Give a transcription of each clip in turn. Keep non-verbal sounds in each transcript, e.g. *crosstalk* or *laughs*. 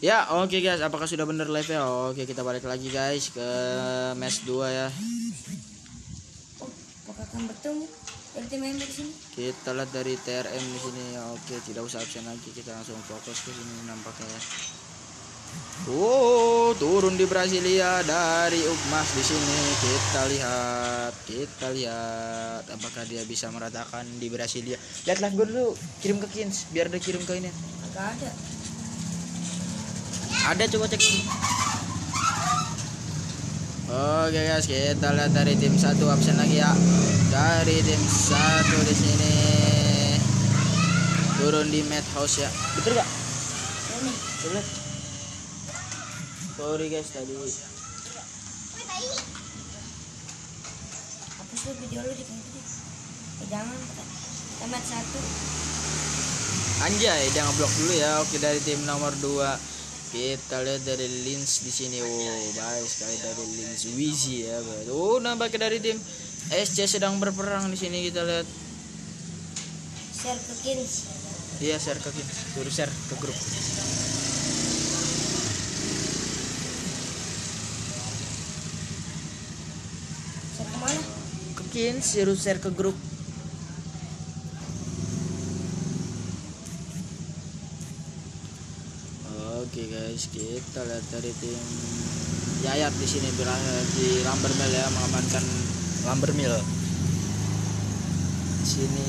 Ya, oke guys, apakah sudah bener live ya? Oke, kita balik lagi guys ke match 2 ya. Oh, apakah akan bertemu di sini? Kita lihat dari TRM di sini. Oke, tidak usah absen lagi, kita langsung fokus ke sini nampaknya ya. Oh, turun di Brasilia dari Ukmas di sini. Kita lihat, kita lihat apakah dia bisa meratakan di Brasilia. Lihat live gue dulu, kirim ke Kins biar dia kirim ke ini. Agak ada. Ada coba cek. Oke guys, kita lihat dari tim satu absen lagi ya. Dari tim satu di sini turun di madhouse ya. Betul gak? Ini. Coba. Sorry guys tadi. Hapus tuh video lu di. Eh, jangan. Tamat satu. Anjay, dia ngeblok dulu ya. Oke dari tim nomor 2 kita lihat dari Lins di sini. Oh, baik sekali dari Lins Wizi ya. Bro. Oh, nampaknya dari tim SC sedang berperang di sini kita lihat. Share ke Kins. Iya share ke Kins, suruh share ke grup. Share ke mana? Ke Kins, suruh share ke grup. Oke guys, kita lihat dari tim Yayat di sini berada di Lambermill ya mengamankan Lambermill. Di sini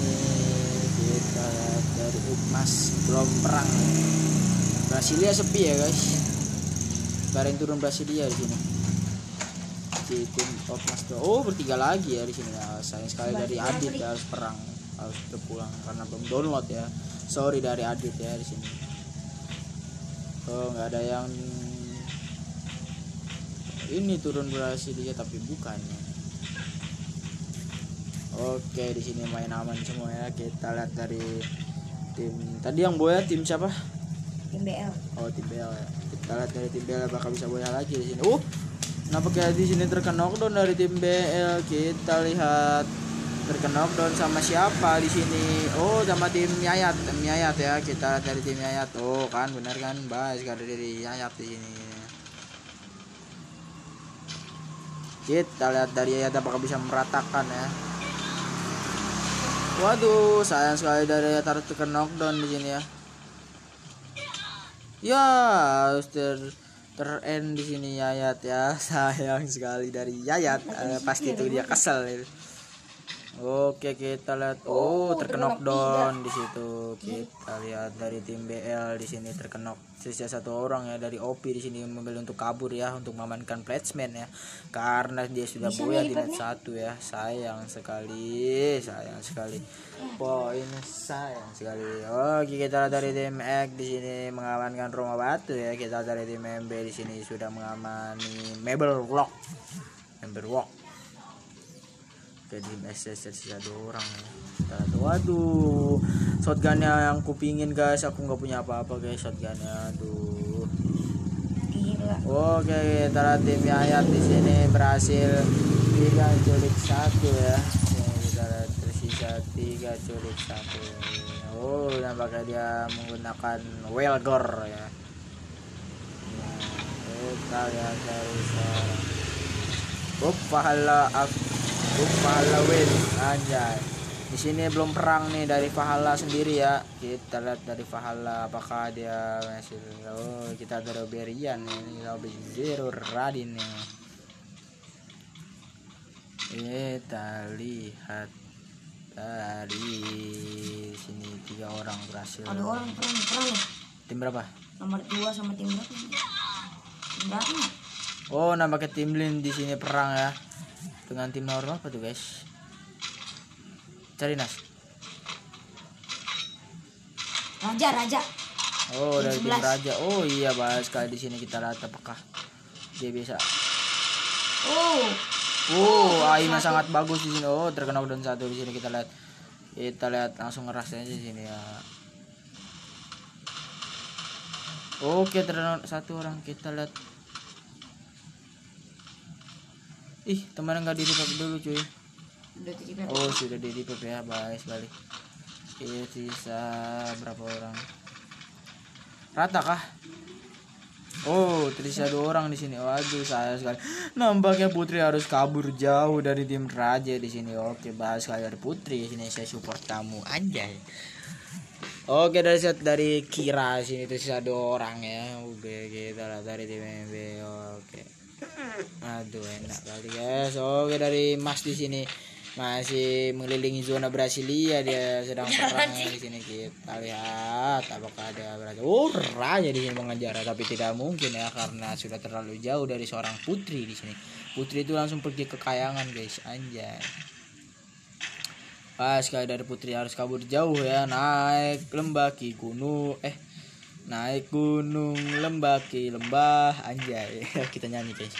kita lihat dari Ukmas belum perang. Brasilia sepi ya guys. Bareng turun Brasilia di sini. Di tim Ukmas tuh. Oh bertiga lagi ya di sini. Ya, sayang sekali dari Adit ya, harus perang harus pulang karena belum download ya. Sorry dari Adit ya di sini. Oh nggak ada yang ini turun Brasilia tapi bukan. Oke di sini main aman semua ya. Kita lihat dari tim tadi yang boya tim siapa? Tim BL. Oh tim BL ya. Kita lihat dari tim BL bakal bisa boya lagi di sini. Uh, kenapa kayak di sini terkena knockdown dari tim BL? Kita lihat terkena knockdown sama siapa di sini? Oh sama tim Yayat, tim Yayat ya. Kita dari tim Yayat. Oh kan benar kan, baik sekali dari Yayat di sini. Kita lihat dari Yayat apakah bisa meratakan ya. Waduh, sayang sekali dari Yayat harus terkena knockdown di sini ya. Ya, harus ter terend di sini Yayat ya. *laughs* Sayang sekali dari Yayat. Eh, pasti itu dia kesel itu. Oke, kita lihat. Oh, terkena knockdown di situ. Kita lihat dari tim BL di sini terkena sisa satu orang ya dari OP di sini memilih untuk kabur ya untuk mengamankan placement ya. Karena dia sudah Bisa nih di match satu ya. Sayang sekali, sayang sekali. Poin sayang sekali. Oke, kita lihat dari tim X di sini mengamankan rumah batu ya. Kita lihat dari tim MB di sini sudah mengamani Mebel Lock. Mebel Walk. Jadi SS sisa dua orang ya. Waduh, shotgunnya yang kupingin guys. Aku nggak punya apa-apa guys shotgunnya. Aduh. Gila. Oke, kita tim Yayat di sini berhasil tiga culik satu ya. Kita tersisa tiga culik satu. Oh, nampaknya dia menggunakan Welgor ya. Nah, kita lihat dari sekarang. Up, pahala up, pahala win, anjay. Di sini belum perang nih dari Fahala sendiri ya. Kita lihat dari Fahala apakah dia masih oh kita ada Roberian nih, ini Robert Zero Radin nih. Kita lihat dari sini tiga orang berhasil. Ada orang perang perang ya. Tim berapa? Nomor 2 sama tim berapa? Tim berapa? Oh, nampaknya tim Lin di sini perang ya. Dengan tim normal apa tuh, guys? Cari Nas. Raja, Raja. Oh, Tim dari tim 11. Raja. Oh iya, bahas sekali di sini kita lihat apakah dia bisa. Oh, Oh, aimnya sangat bagus di sini. Oh, terkena down satu di sini kita lihat. Kita lihat langsung ngeras aja di sini ya. Oke, terkena satu orang. Kita lihat. Ih, teman nggak di revive dulu, cuy. udah. Oh sudah di revive ya baik sekali Oke sisa berapa orang Rata kah Oh, tersisa dua orang di sini. Waduh, saya sekali. Nampaknya Putri harus kabur jauh dari tim Raja di sini. Oke, bahas sekali dari Putri. Sini saya support kamu anjay. Oke, dari set dari Kira sini tersisa dua orang ya. Oke, kita lihat dari tim MB. Oke. Aduh, enak kali guys. Oke, dari Mas di sini masih mengelilingi zona Brasilia dia sedang perang di sini kita lihat apakah ada berarti oh raja di sini mengejar tapi tidak mungkin ya karena sudah terlalu jauh dari seorang putri di sini. Putri itu langsung pergi ke kayangan guys. Anjay. Pas sekali dari putri harus kabur jauh ya naik lembah ki gunung. Eh naik gunung lembah ki lembah anjay *laughs* kita nyanyi guys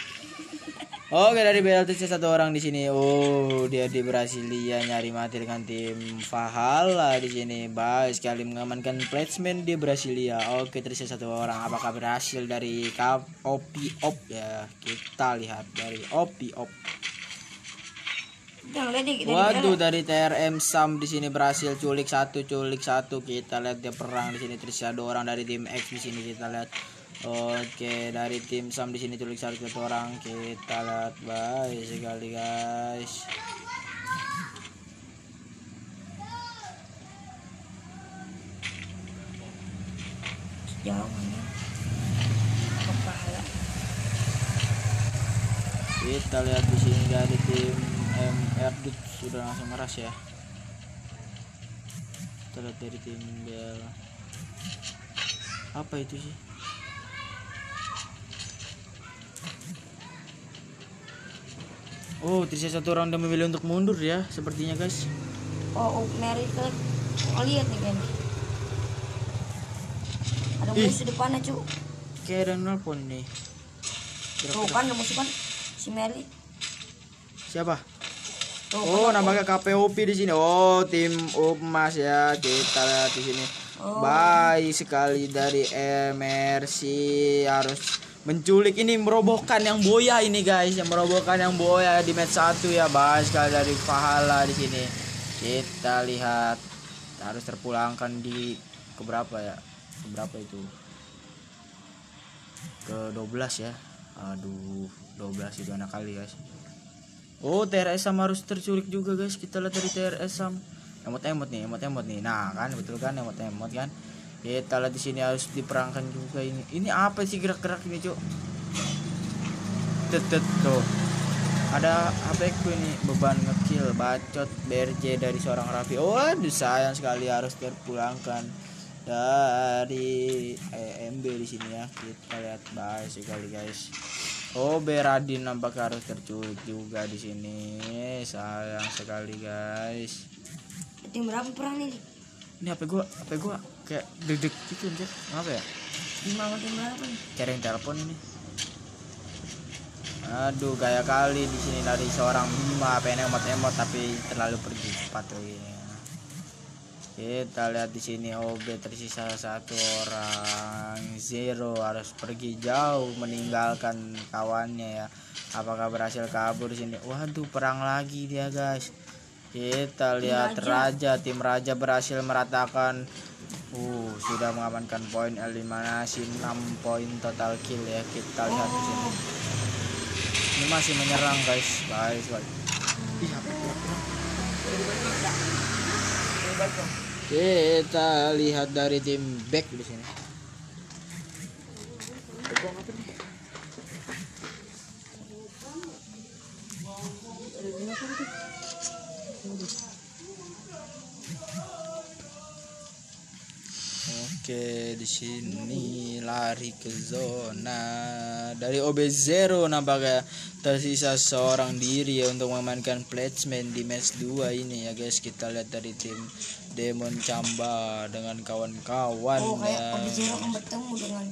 Oke dari BLTC satu orang di sini. Oh dia di Brasilia nyari mati dengan tim Fahala di sini. Baik sekali mengamankan placement di Brasilia. Oke tersisa satu orang. Apakah berhasil dari Kap Opi Op ya? Kita lihat dari Opi Op. Jangan. Waduh dari TRM Sam di sini berhasil culik satu culik satu kita lihat dia perang di sini tersisa dua orang dari tim X di sini kita lihat Oke dari tim Sam di sini culik satu orang kita lihat baik sekali guys? Kepala. kita lihat di sini dari tim MR sudah langsung meras ya kita lihat dari tim Bel apa itu sih Oh, tersisa satu orang udah memilih untuk mundur ya, sepertinya guys. Oh, oh Mary ke oh, lihat nih kan. Ada Ih. musuh depannya cu. Kayak ada nelpon nih. Tuh kan ada musuh kan si Mary. Siapa? Oh, kan, nampaknya KPOP di sini. Oh, tim Umas ya. Kita lihat di sini. Oh. Baik sekali dari MRC harus menculik ini merobohkan yang boya ini guys, yang merobohkan yang boya di match 1 ya. Baik sekali dari Pahala di sini. Kita lihat harus terpulangkan di keberapa ya? Keberapa itu? Ke 12 ya. Aduh, 12 itu anak kali guys. Oh, TRS Sam harus terculik juga guys. Kita lihat dari TRS Sam. Emot-emot nih, emot-emot nih. Nah, kan betul kan emot-emot kan. Kita lihat di sini harus diperangkan juga ini. Ini apa sih gerak-gerak ini, Cuk? Tetet tuh. Ada apa itu ini beban ngekill bacot BRJ dari seorang Raffi. Oh, aduh sayang sekali harus terpulangkan dari EMB di sini ya. Kita lihat baik sekali guys. Oh, Beradin nampak harus terculik juga di sini. Sayang sekali guys. Tim berapa perang nih? Ini HP gua, HP gua kayak deg-deg gitu anjir. Kenapa ya? Lima sama tim berapa nih? Cari telepon ini. Aduh, gaya kali di sini dari seorang Bima pengen emot-emot tapi terlalu pergi cepat lagi. Kita lihat di sini OB tersisa satu orang. Zero harus pergi jauh meninggalkan kawannya ya. Apakah berhasil kabur di sini? Waduh, perang lagi dia, guys. Kita lihat Raja. tim Raja berhasil meratakan Uh, sudah mengamankan poin eliminasi 6 poin total kill ya. Kita lihat di sini. Ini masih menyerang, guys. HP gua kurang. Kita lihat dari tim back di sini. Oke, di sini lari ke zona dari OB0 nampaknya tersisa seorang diri ya untuk memainkan placement di match 2 ini ya guys. Kita lihat dari tim Demon Camba dengan kawan-kawan Oh ya. Obi Zero akan bertemu dengan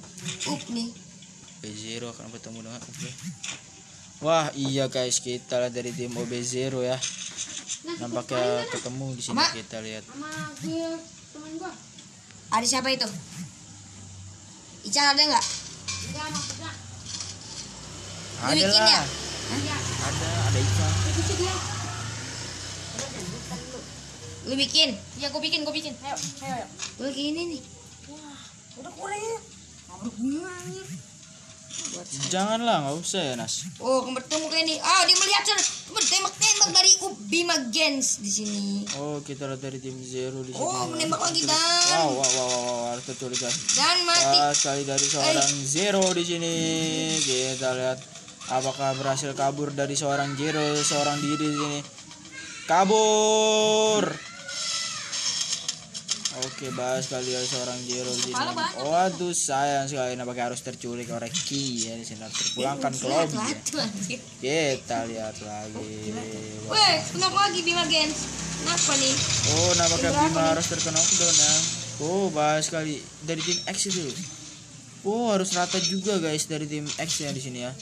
Up nih. OB0 akan bertemu dengan OB. Wah, iya guys, kita lihat dari tim OB0 ya. Nampaknya ketemu di sini Mama. kita lihat. Ada siapa itu? Ical ada nggak? Ada bikin ya? lah. Ada, ada Ica. Lu bikin? Ya, gue bikin, gue bikin. Ayo, ayo, ayo. Gue gini nih. Udah kurang ya. Udah bunga anjir. Buat Janganlah, nggak usah ya Nas. Oh, bertemu kayak ini. Ah, dia melihat sana. Tembak-tembak dari UP Bima Gens di sini. Oh, kita lihat dari tim Zero di sini. Oh, menembak lagi dan Wow, wow, wow, wow, wow, harus tertulis dan mati. Wah, sekali dari seorang Zero di sini. Kita lihat apakah berhasil kabur dari seorang Zero, seorang diri di sini. Kabur. Oke, bahas kali dari seorang sini. Waduh, sayang sekali nampaknya harus terculik oleh Ki ya di sini terpulangkan ke lobby. ya. Kita lihat lagi. Weh, kenapa lagi Bima Gens? Kenapa nih? Oh, nampaknya Bima harus terkena knockdown ya. Oh, bahas sekali dari tim X itu. Oh, harus rata juga guys dari tim X ya di sini ya.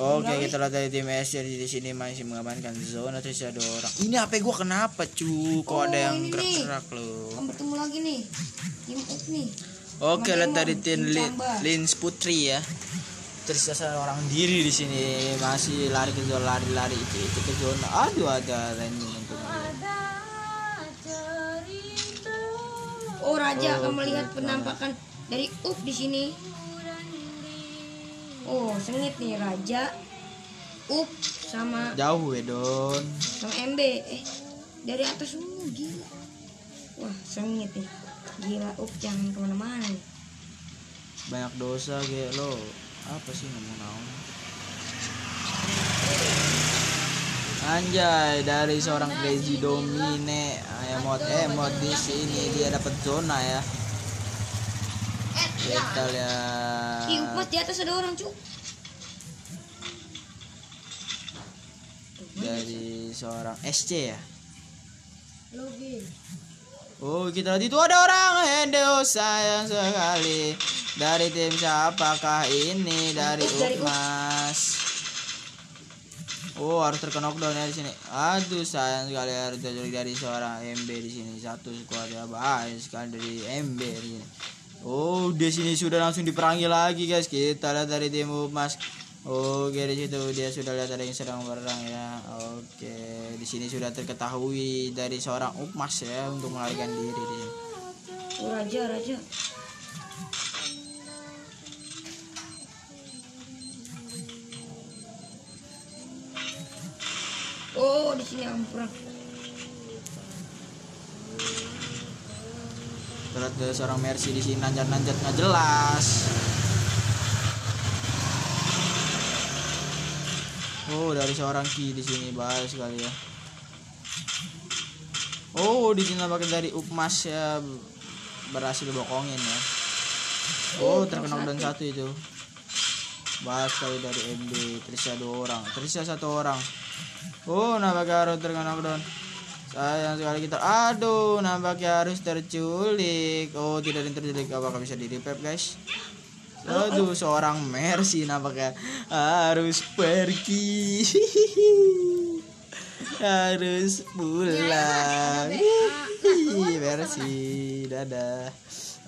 Oke, kita lihat dari tim S jadi di sini masih mengamankan zona terus ada orang. Ini HP gua kenapa, cu? Kok ada Oh, yang ini nih. gerak-gerak loh? Akan bertemu lagi nih. Tim Up nih. Oke, lihat dari tim Lin. Lins Putri ya. Tersisa orang diri di sini masih lari ke zona lari-lari itu itu ke zona. Aduh ada landing untuk Oh, Raja akan melihat penampakan dari Up di sini. Oh, sengit nih Raja. Up sama jauh Wedon. sama MB. Eh, dari atas dulu gila. Wah, sengit nih. Gila Up jangan ke mana-mana nih. banyak dosa kayak lo apa sih ngomong naon Anjay dari seorang crazy domine emot emot di sini dia dapat zona ya kita lihat Up di atas ada orang, Cuk. dari seorang SC ya? Lobby. Oh kita lihat itu ada orang. Hendo sayang sekali. Dari tim siapakah ini? Dari dari Ukmas Oh harus terkena knockdown ya di sini. Aduh sayang sekali. Harus terjadi dari seorang MB di sini. Satu squad ya. Bahaya sekali dari MB di sini. Oh di sini sudah langsung diperangi lagi guys. Kita lihat dari tim Ukmas. Oke di situ dia sudah lihat ada yang sedang berang ya. Oke di sini sudah terketahui dari seorang Ukmas ya untuk melarikan diri di sini. Oh, Raja, Raja. Oh, di sini ampun. Terlihat ada seorang Mercy di sini nanjat-nanjat nggak jelas. Oh, dari seorang Ki di sini bahaya sekali ya. Oh, di sini nampaknya dari Ukmas ya berhasil bokongin ya. Oh, terkena dan satu itu. Bahaya sekali dari MB. Tersisa dua orang. Tersisa satu orang. Oh, harus terkena knockdown. Sayang sekali kita. Aduh, nampaknya harus terculik. Oh, tidak terculik. Apakah bisa di revive, guys? Aduh, seorang Mercy nampaknya harus pergi. *laughs* harus pulang. Mercy, dadah.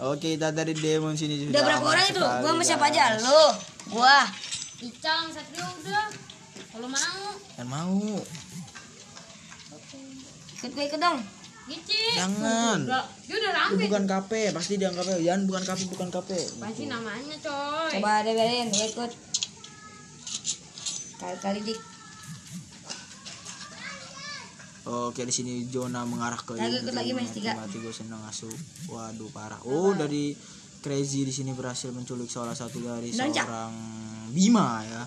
Oke, kita dari demon sini sudah Udah berapa orang itu? Gua sama siapa aja? Lu, gua. Icang Satrio udah. Kalau mau, Dan mau. Ikut gua ikut dong. Gici. Jangan. Udah, dia udah Itu rame. bukan KP, pasti dia KP. Yan bukan KP, bukan KP. Pasti namanya coy. Coba deh berin, ikut. Kali-kali dik. Oke di sini zona mengarah ke Lagi ikut lagi, Mas, tiga. Mati gue seneng asuh. Waduh parah. Oh dari Crazy di sini berhasil menculik salah satu dari Dan, Cak. seorang Bima ya.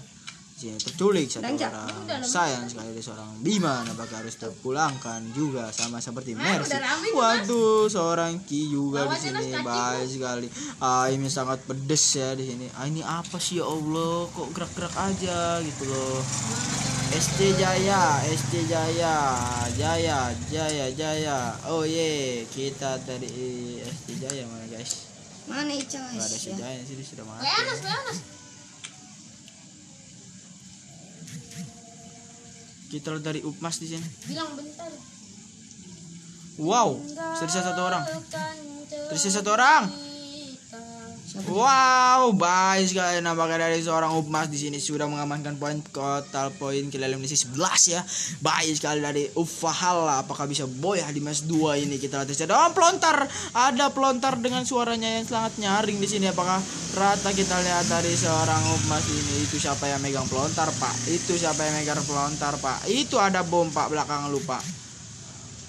Di sini terculik satu orang. Sayang sekali dari seorang Bima nampaknya harus terpulangkan juga sama seperti Mercy. Waduh seorang Ki juga di sini baik sekali. Ah ini sangat pedes ya di sini. Ah ini apa sih ya Allah kok gerak-gerak aja gitu loh. SC Jaya, SC Jaya, Jaya, Jaya, Jaya. Oh ye, kita dari SC Jaya mana guys? Mana Ica? Gak ada Ya. Jaya sini sudah mati. Leanas, Leanas. Kita dari Upmas di sini. Bilang bentar. Wow, tersisa satu orang. Tersisa satu orang. Wow, baik sekali nampaknya dari seorang Upmas di sini sudah mengamankan poin total poin kill eliminasi 11 ya. Baik sekali dari Ufahala. Apakah bisa boy di match 2 ini kita lihat saja. Oh, pelontar. Ada pelontar dengan suaranya yang sangat nyaring di sini. Apakah rata kita lihat dari seorang Upmas ini itu siapa yang megang pelontar, Pak? Itu siapa yang megang pelontar, Pak? Itu ada bom, Pak, belakang lupa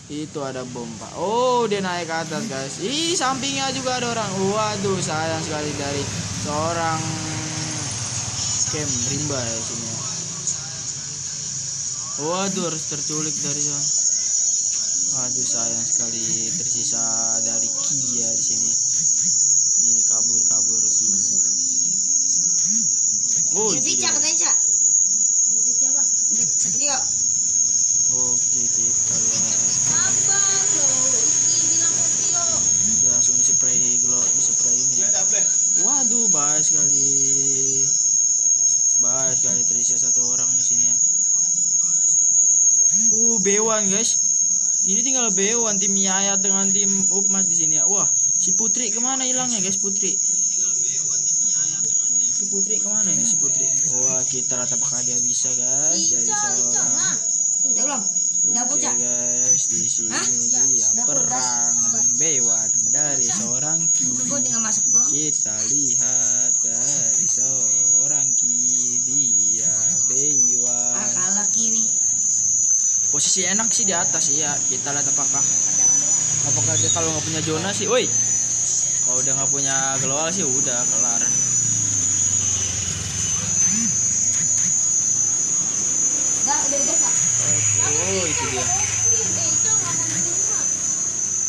itu ada bom pak. Oh dia naik ke atas guys. Ih sampingnya juga ada orang. Waduh sayang sekali dari seorang camp rimba ya sini. Waduh harus terculik dari sana. Waduh sayang sekali. Tersisa dari Kia di sini. Ini kabur kabur Kia oh itu dia. B1 guys. Ini tinggal B1 tim Yaya dengan tim Upmas di sini ya. Wah, si Putri ke mana hilangnya guys Putri? Si Putri ke mana ini si Putri? Wah, kita ratapakan dia bisa guys dari seorang. Oke guys, di sini dia perang B1 dari seorang Ki. Kita lihat dari seorang Ki dia B1 posisi enak sih di atas ya kita lihat apakah apakah dia kalau nggak punya zona sih woi. Kalau udah nggak punya global sih udah kelar. Oh itu dia.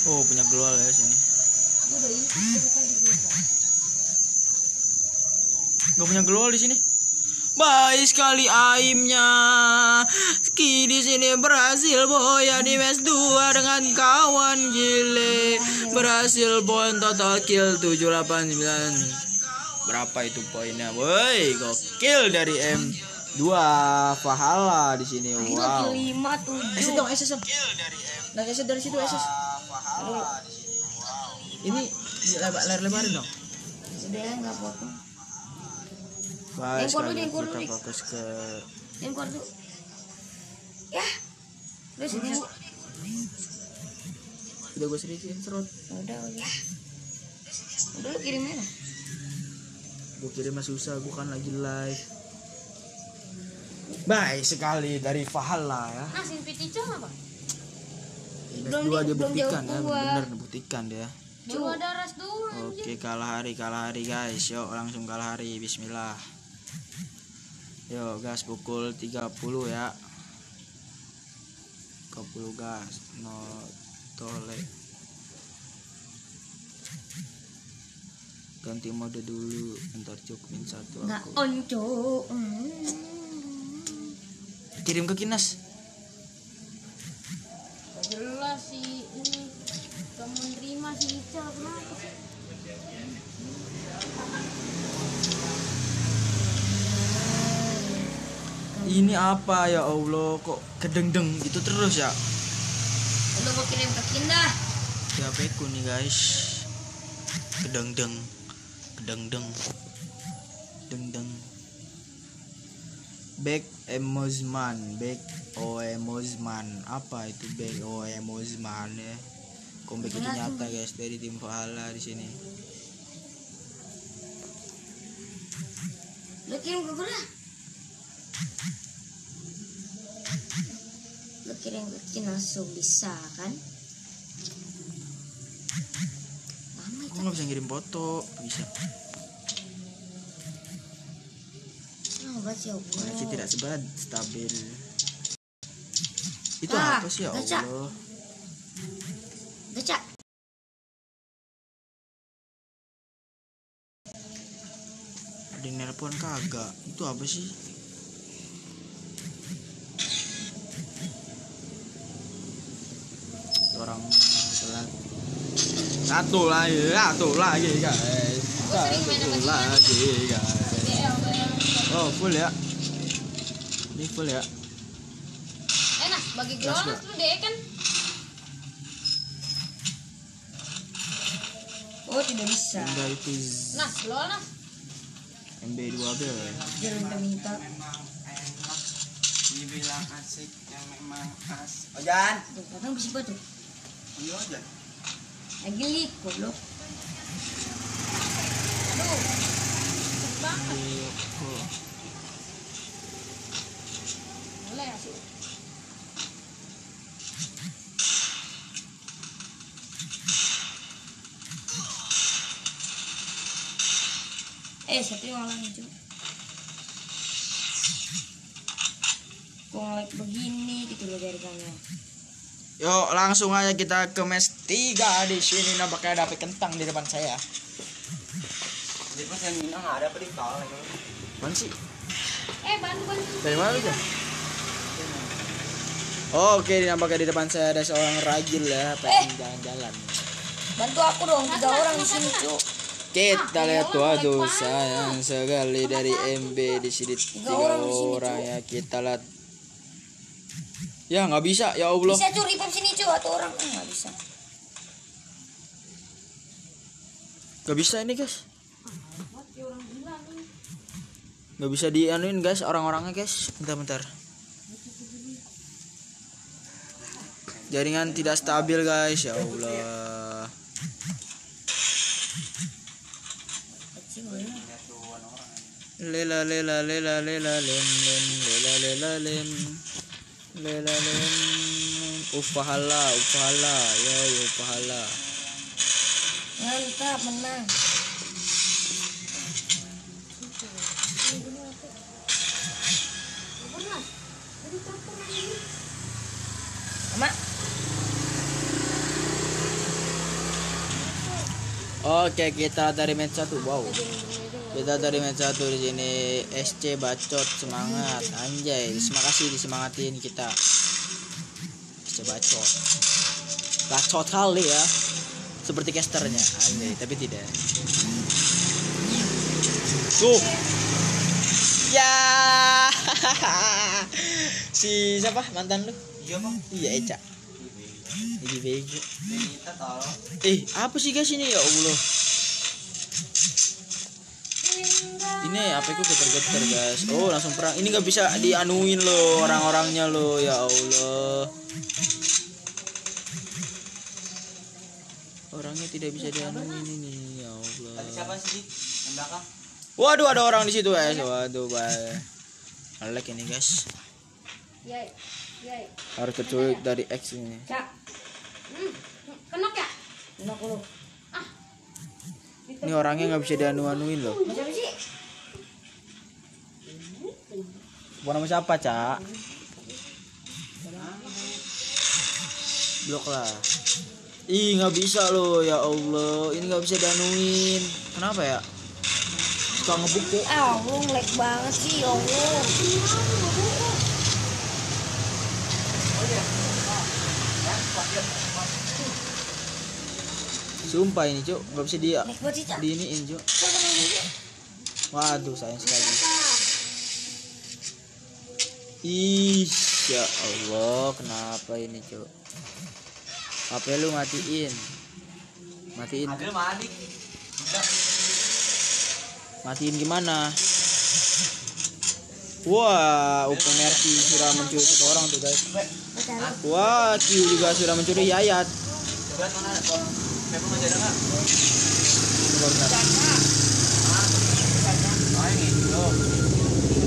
oh punya global ya sini. Nggak punya global di sini Baik sekali aimnya. Ki di sini berhasil boya di match 2 dengan kawan gile. Berhasil poin total kill 789. Berapa itu poinnya? Woi, gokil dari M2 Fahala di sini. Wow. kelima tujuh Eses dong, eses dong. Nah eses dari situ eses Ini lebar-lebarin dong. Sudah ya nggak potong Baik Yang kuat dulu, kita fokus ke Yang kuat tuh Ya Udah sini udah gue seriusin serot. Udah udah Udah lu kirim mana? Gue kirim mah susah, gue kan lagi live. Baik sekali dari Fahala ya. Nah, si Pitica apa? Ini Belum dua di- dia buktikan ya, bener buktikan dia. Baru ada ras dulu. Oke, kalah hari, kalah hari guys. Yuk langsung kalah hari. Bismillah. Yuk gas pukul 30 ya. 30 gas. No tole. Ganti mode dulu. Ntar cukupin satu Nggak aku. on cok Hmm. Kirim ke Kinas. Jelas sih ini. Gak menerima si Ica. Kenapa sih? Ini apa ya Allah kok kedeng-deng gitu terus ya? Udah gua kirim ke Kinda Di HP ku nih guys. Kedeng-deng. Kedeng-deng. Deng-deng. Back Emozman, back O Emozman. Apa itu back O Emozman ya? Comeback itu nyata guys dari tim Fahala di sini. Lu kirim ke lah Lu kirim ke Kinda langsung bisa kan Lama Kok nggak bisa ngirim foto? Bisa. Oh, banget ya Allah. Koneksi tidak sebat stabil. Itu Ah, apa sih ya baca. Allah? Baca. Ada yang nelpon kagak? Itu apa sih? Itu orang telat. Satu lagi, satu lagi guys. Satu lagi guys. BL, BL. Oh full ya. Ini full ya. Eh, Nas, bagi Mbak. tuh deh kan. Oh, Oh tidak bisa. Itu Nah, lo nah. MB12 Jangan minta minta. Dibilang asik yang memang as. Ojan. Tuh, Kakang bisa tuh. Iya aja. Eh, satu yang lain cuy. Kok begini gitu loh dari. Yuk langsung aja kita ke mes 3 di sini nampaknya ada api kentang di depan saya. Di pas yang minang ada apa di kau? Mana sih? Eh, bantu bantu. Dari mana lu? Oke, nampaknya di depan saya ada seorang rajil ya, pengen jalan-jalan. Bantu aku dong, tiga orang di sini cuy. Kita lihat tuh aduh sayang sekali dari MB di sini tiga orang ya kita lihat. Ya nggak bisa ya Allah. Bisa cuy, revive sini cuy, atau orang eh, nggak bisa. Nggak bisa ini guys. Nggak bisa dianuin guys orang-orangnya guys. Bentar-bentar. Jaringan tidak stabil guys ya Allah. Lela lela lela lela lem lem lela lela lem lela lem upahala upahala ya ya upahala Mantap, menang. Mak, Oke kita dari match satu. Wow. Kita dari match satu di sini. SC bacot semangat. Anjay terima kasih disemangatin kita. SC bacot. Bacot kali ya seperti casternya anjay tapi tidak tuh ya *laughs* si siapa mantan lu Iya bang. iya Eca jadi bego. Eh, apa sih guys ini ya Allah? Ini apa itu geter-geter guys? Oh, langsung perang. Ini nggak bisa dianuin loh orang-orangnya loh ya Allah. Orangnya tidak bisa dianuin ini ya Allah. Tadi siapa sih? Yang belakang. Waduh, ada orang di situ guys. Waduh, bye. Alek ini guys. Yai. Yai. Harus keculik dari X ini. cak, Hmm. Kenok ya? enak lu. Ini orangnya nggak bisa dianu-anuin loh. Mas siapa sih? Bukan nama siapa, Cak? Blok lah. Ih, nggak bisa loh, ya Allah. Ini nggak bisa danuin. Kenapa ya? Suka ngebuk kok. Ah, lu nge-like banget sih, ya Allah. Sumpah ini, Cuk. Nggak bisa dia cak. diiniin, Cuk. Waduh, sayang sekali. Ih, ya Allah, kenapa ini, Cuk? HP lu matiin. Matiin. Matiin gimana? Wah, Open Mercy sudah mencuri satu orang tuh guys. Wah, Q juga sudah mencuri Yayat.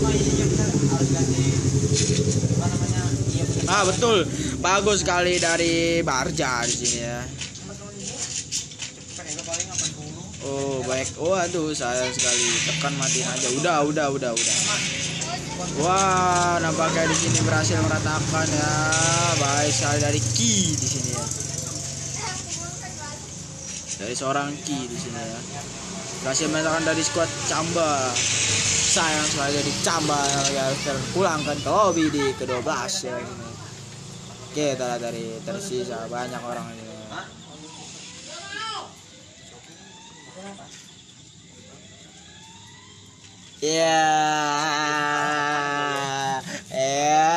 Oh iya harus ganti apa namanya? Ah betul, bagus sekali dari Barja di sini ya. Pakai paling 80. Oh baik, oh aduh sayang sekali tekan matiin aja. Udah, udah, udah, udah. Wah, nampaknya di sini berhasil meratakan ya. Baik sekali dari Ki di sini ya. Dari seorang Ki di sini ya. Berhasil meratakan dari skuad Camba. Sayang sekali dari Camba yang harus terpulangkan ke lobby di ke-12 ya. Oke, okay, dari tersisa banyak orang ini. Ya. Ya.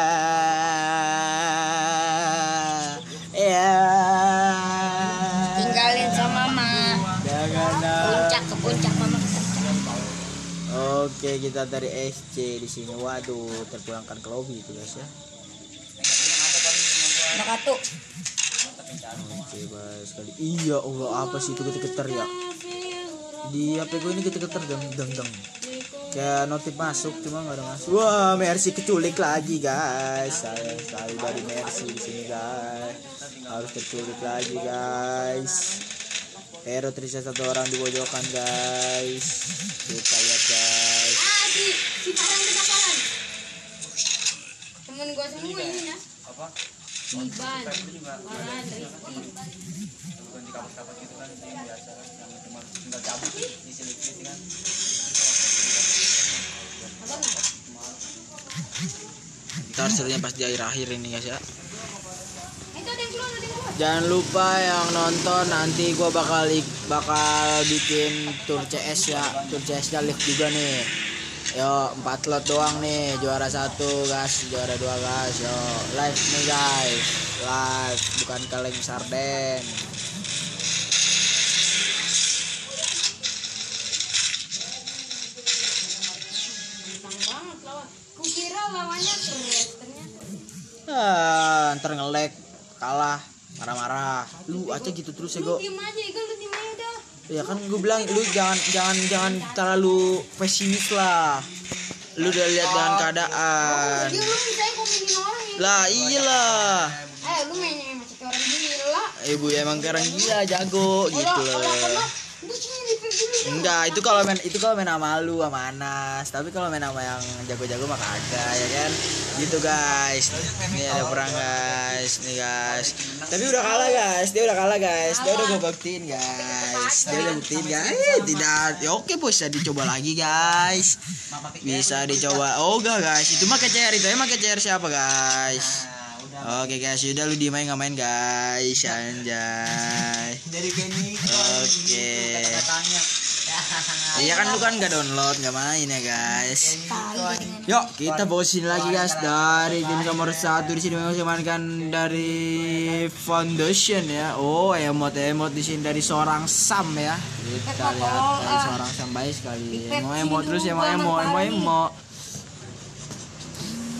Ya. Tinggalin sama Mama. Jangan. Puncak ke puncak Mama. Oke, okay, kita dari SC di sini. Waduh, terpulangkan ke lobby itu guys ya. Oke, baik sekali. Iya, Allah apa sih itu geter ya? Di HP gue ini geter-geter deng deng deng. Kayak notif masuk cuma nggak ada masuk. Wah, Mercy keculik lagi guys. Sayang sekali dari Mercy di sini guys. Harus terculik lagi guys. Hero tersisa satu orang di pojokan guys. Kita lihat guys. Ah, si si Farhan kebakaran. Temen gua semua ini ya. Apa? Iban, Farhan, Rizky. Bukan di kampus-kampus gitu kan yang biasa kan yang cuma tinggal cabut di silik-silik kan. Ntar serunya pas di akhir-akhir ini guys ya. Jangan lupa yang nonton nanti gua bakal bakal bikin tour CS ya. Tour CS nya live juga nih. Yo, empat lot doang nih. Juara satu guys, juara dua guys. Yo, live nih guys. Live, bukan kaleng sarden. Ah, ntar ngelek, kalah, marah-marah. Lu aja gitu terus ya, Go. aja, Ya kan gue bilang lu jangan jangan jangan terlalu pesimis lah. Lu udah lihat dengan keadaan. Ya. Lah iyalah. Eh, lu mainnya macam kayak orang gila. Ibu emang sekarang gila jago gitu loh. Enggak, itu kalau main itu kalau main sama lu sama Anas. Tapi kalau main sama yang jago-jago mah kagak ya kan. Gitu guys. Nih ada perang guys. Nih guys. Tapi udah kalah guys. Dia udah kalah guys. Dia udah gue buktiin guys. Dia udah buktiin guys. Eh, tidak. Ya oke bisa dicoba lagi guys. Bisa dicoba. Oh enggak guys. Itu mah KCR itu emang KCR siapa guys? Oke guys, udah lu di main nggak main guys, anjay. *laughs* dari Benny Oke. katanya. *laughs* Iya kan lu kan nggak download, nggak main ya guys. Dengan Yuk kita bawa sini lagi guys dari tim nomor satu di sini memang mainkan dari Foundation ya. Oh emot emot di sini dari seorang Sam ya. Kita lihat dari seorang Sam baik sekali. Emo emo terus emo emo emo emo.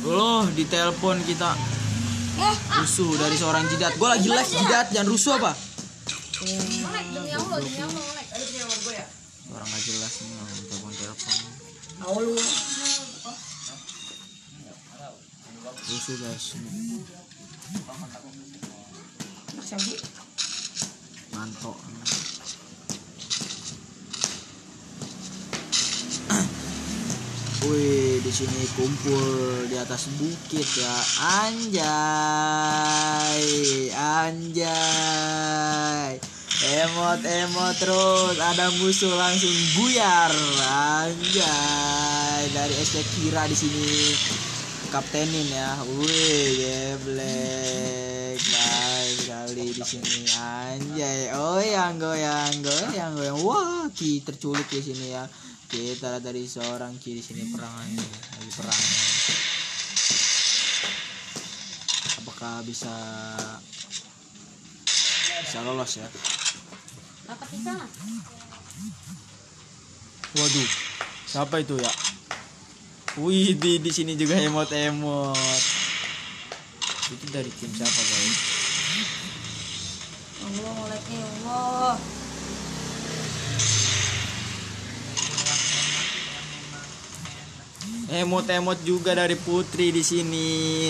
Loh ditelepon kita rusuh dari seorang jidat. Gue lagi live jidat, jangan rusuh apa? Orang gak jelas nih orang telepon telepon. Rusuh guys. Mantok. Wih, di sini kumpul di atas bukit ya. Anjay, anjay. Emot emot terus ada musuh langsung buyar. Anjay, dari SC Kira di sini kaptenin ya. Wih, geblek. Baik sekali di sini anjay. Oh, yang goyang, goyang, goyang. Wah, ki terculik di sini ya. Kita dari seorang ki di sini perang ini, lagi perang. Apakah bisa bisa lolos ya? Dapat di sana. Waduh, siapa itu ya? Wih, di di sini juga emot-emot. Itu dari tim siapa guys? Allah mulainya ya Allah. Emot-emot juga dari Putri di sini.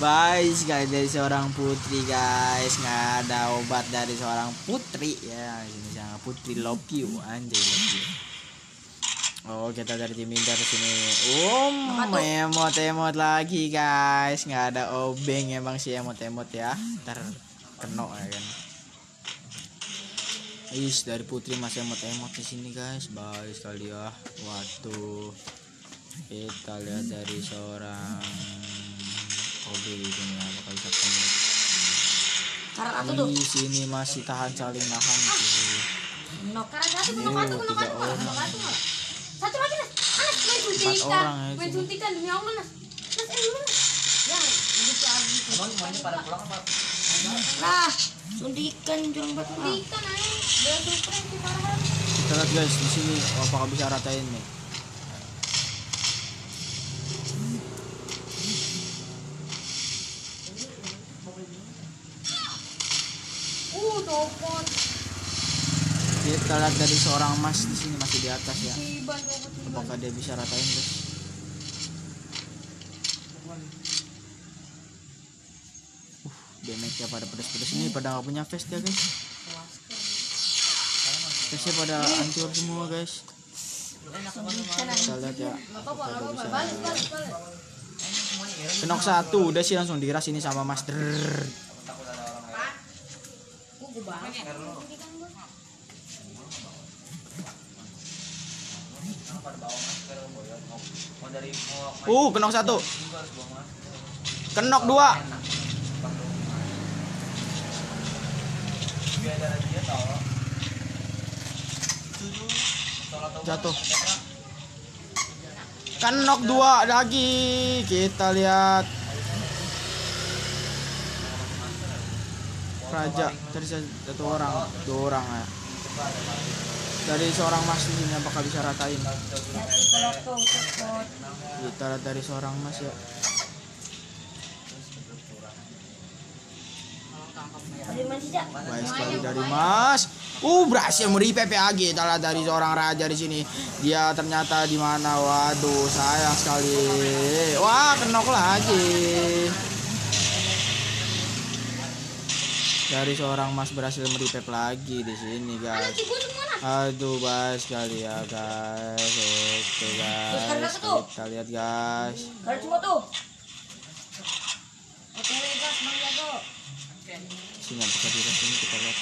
Guys, guys dari seorang Putri guys, nggak ada obat dari seorang Putri ya. Sini sama Putri love you, anjay love you. Oh, kita dari tim Inter sini. Um, emot-emot lagi guys, nggak ada obeng emang sih emot-emot ya. Ntar kena ya kan. Is dari Putri masih emot-emot di sini guys. Baik sekali ya. Waduh. Kita lihat dari seorang Kobe di sini ya bakal bisa. Di sini masih tahan saling nahan sih. Nok. Karena satu Iya, satu, bunuh satu lagi mas anak main suntikan main suntikan demi allah mas. Mas eh gimana ya begitu abis emang semuanya pada pulang apa? Nah suntikan jangan buat suntikan ah. aja jangan surprise di parah kita lihat guys di sini apakah bisa ratain nih. Uh, kita lihat dari seorang mas di sini masih di atas ya. Apakah dia bisa ratain guys? Uh damage pada pedas-pedas ini pada nggak punya vest ya guys. Vestnya pada hancur semua guys. Kita lihat ya. Balik. kenok satu udah sih langsung diras ini sama mas Drrrr. Gua gua banget. mau dari mau uh kenok satu. Kenok dua. Jatuh. Kenok dua lagi. Kita lihat. Raja dari satu orang. Dua orang ya dari seorang mas di sini apakah bisa ratain? Kita lihat dari seorang mas ya. Baik sekali dari mas. Uh berhasil meri PPAG lihat dari seorang raja di sini. Dia ternyata di mana? Waduh sayang sekali. Wah kenok lagi dari seorang mas berhasil meripep lagi di sini guys. Aduh baik sekali ya guys. Oke guys. kita lihat guys. Sini apakah di sini kita lihat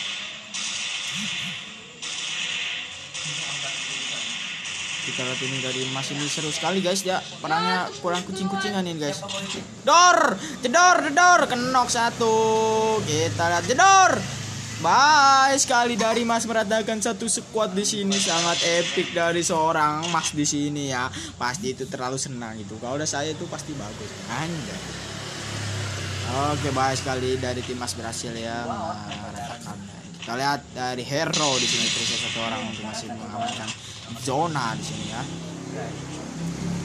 kita lihat ini dari mas ini seru sekali guys ya perangnya kurang kucing-kucingan ini guys dor jedor jedor kenok satu kita lihat jedor Bye sekali dari Mas meratakan satu squad di sini sangat epic dari seorang Mas di sini ya. Pasti itu terlalu senang itu. Kalau udah saya itu pasti bagus. Anjay. Oke, baik sekali dari tim Mas berhasil ya meratakan. Kita lihat dari Hero di sini terus satu orang untuk masih mengamankan zona di sini ya.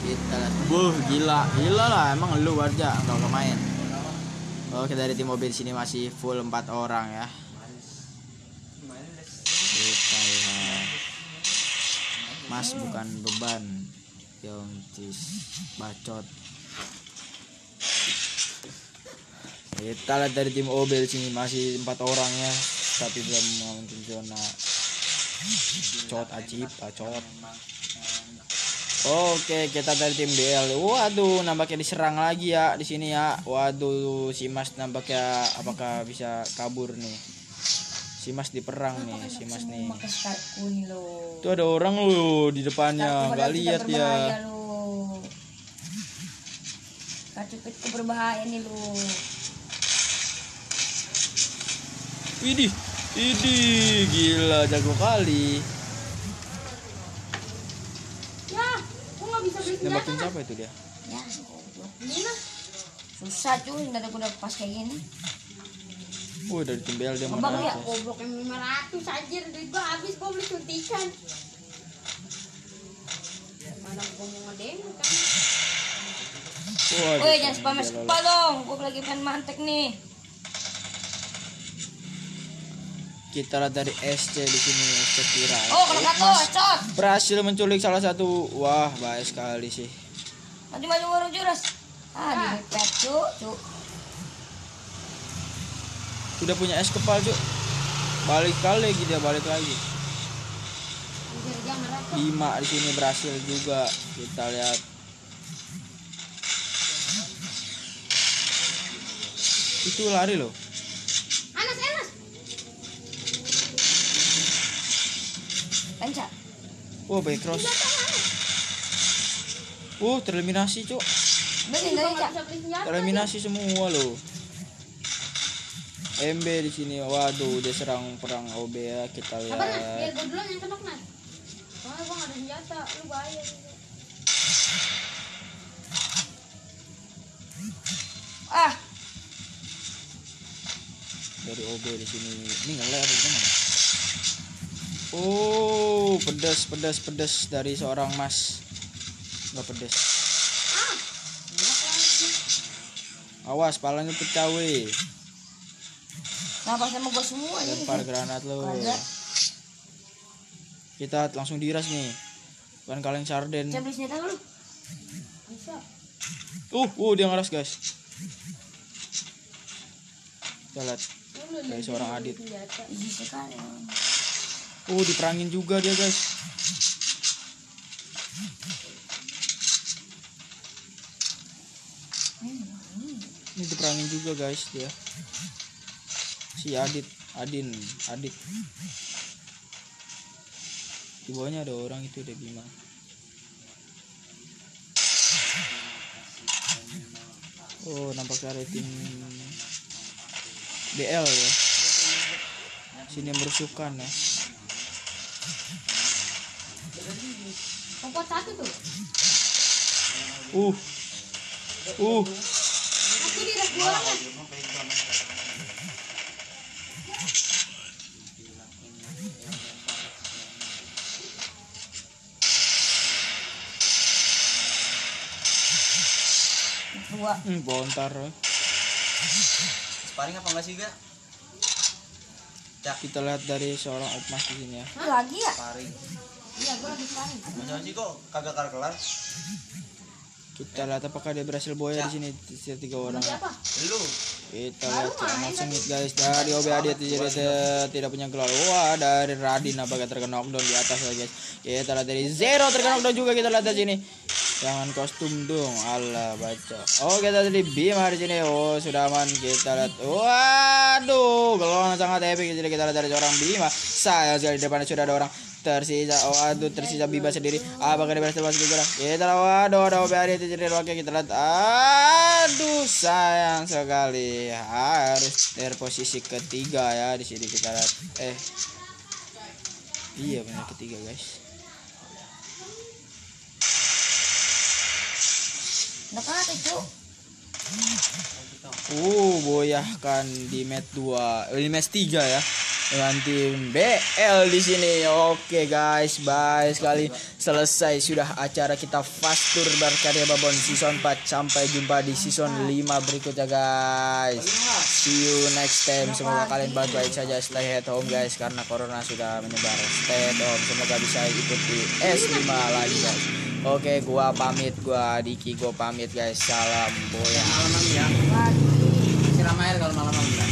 Kita lihat, buh gila, gila lah emang lu warga enggak enggak main. Oke dari tim mobil sini masih full empat orang ya. Kita lihat. Mas bukan beban. Yontis bacot. Kita lihat dari tim OB di sini masih empat orang ya, tapi belum mengamankan zona. Cot ajib, bacot. Oke, kita dari tim BL. Waduh, nampaknya diserang lagi ya di sini ya. Waduh, si Mas nampaknya apakah bisa kabur nih? Si Mas diperang nih, si Mas nih. Itu ada orang loh di depannya, nggak lihat ya. Kacupitku berbahaya nih lo. Widih, widih, gila jago kali. Ya, gua nggak bisa beli senjata. Nembakin siapa itu dia? Ya, lah. Susah cuy, nggak ada udah pas kayak gini. Oh, dari tim BL dia mau Abang ya? Goblok yang 500 anjir duit gua habis gua beli suntikan. Mana gua mau ngedemo kan? Woi, jangan spam spam dong. Gue lagi pengen mantek nih. Kita lihat dari SC di sini SC Kira. Oh, kalau satu, cot. berhasil menculik salah satu. Wah, baik sekali sih. Maju maju baru juras. Ah, di repet cuk, cuk. Sudah punya es kepal, Cuk. Balik kali lagi dia balik lagi. Lima di sini berhasil juga. Kita lihat. Itu lari loh. Anas, Anas. Wah, baik cross. Uh, tereliminasi, Cuk. Tereliminasi semua loh. MB di sini. Waduh, dia serang perang OB ya. Kita Sabar Nas, biar lihat. gua duluan yang kenok Nas. Soalnya gua nggak ada senjata, lu bahaya. Ah, dari OB di sini. Ini ngelek apa gimana? Oh, pedas, pedas, pedas dari seorang Mas. Enggak pedas. Awas, palanya pecah weh. kenapa sama gua semua ini? Lempar granat lo. Kita langsung diras nih bukan kaleng sarden Coba beli senjata lu. Bisa. uh uh dia ngeras guys Lu kayak seorang adit. Iji sekali. Uh diperangin juga dia guys. Ini diperangin juga guys dia. Si Adit Adin Adit. Di bawahnya ada orang itu ada Bima oh nampaknya tim BL ya. Sini merusukan ya Kompot satu tuh. uh uh Aku di orang kan. Dua. hmm, bontar ya. Sparring apa enggak sih, Ga? kita lihat dari seorang opmas di sini ya lagi ya? Sparring. Lagi sih kok kagak kelar-kelar? kita lihat apakah dia berhasil boya di sini sisa tiga orang. Siapa? Lu. kita lihat serangan sengit guys. Dari OBA dia tidak tidak- punya gelar. Wah dari Radin apakah terkena knockdown di atas ya guys? Kita lihat dari Zero terkena knockdown juga kita lihat di sini. Jangan kostum dong. Allah baca. Oh kita dari Bima di sini oh sudah aman. Kita lihat. Waduh gelongan sangat epic. Jadi kita lihat dari seorang Bima. Saya sekali di depannya sudah ada orang tersisa oh aduh tersisa Bima sendiri apakah dia berhasil masuk ke kita lihat waduh ada OBA dia jadi oke kita lihat aduh sayang sekali harus terposisi ketiga ya di sini kita lihat eh iya benar ketiga guys. Uh, boyahkan di match 2, eh, di match 3 ya. Dengan BL di sini. Oke guys, bye sekali. Selesai sudah acara kita Fast Tour berkarya Babon season 4. Sampai jumpa di season 5 berikutnya guys. See you next time. Semoga kalian baik-baik saja. Stay at home guys karena corona sudah menyebar. Stay at home. Semoga bisa ikuti S5 lagi guys. Oke, gua pamit, gua Diki, gua pamit guys. Salam boya. Malam-malam ya. Siram air kalau malam-malam.